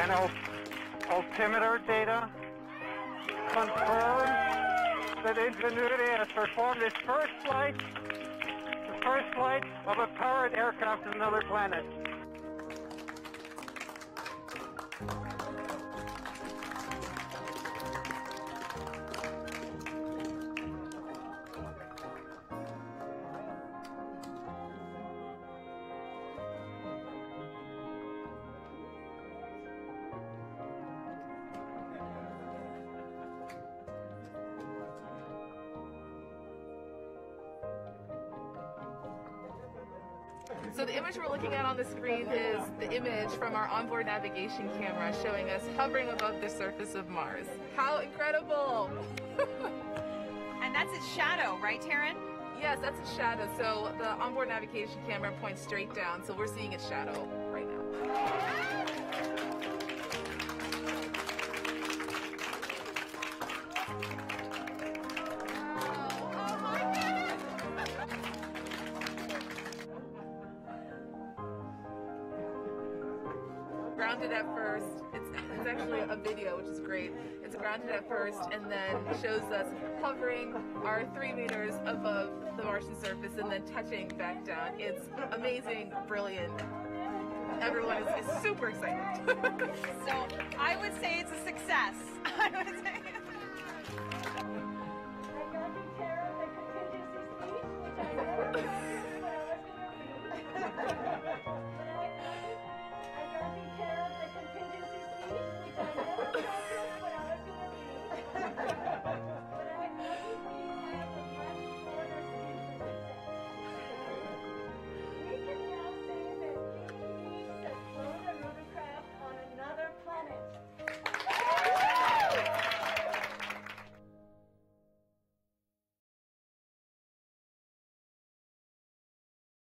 And altimeter data confirms that Ingenuity has performed its first flight, the first flight of a powered aircraft to another planet. So the image we're looking at on the screen is the image from our onboard navigation camera showing us hovering above the surface of Mars. How incredible! And that's its shadow, right, Taryn? yes, that's its shadow. So the onboard navigation camera points straight down, so we're seeing its shadow right now. Grounded at first. It's, it's actually a video, which is great. It's grounded at first and then shows us hovering our three meters above the Martian surface and then touching back down. It's amazing, brilliant. Everyone is, is super excited. So I would say it's a success. I would say.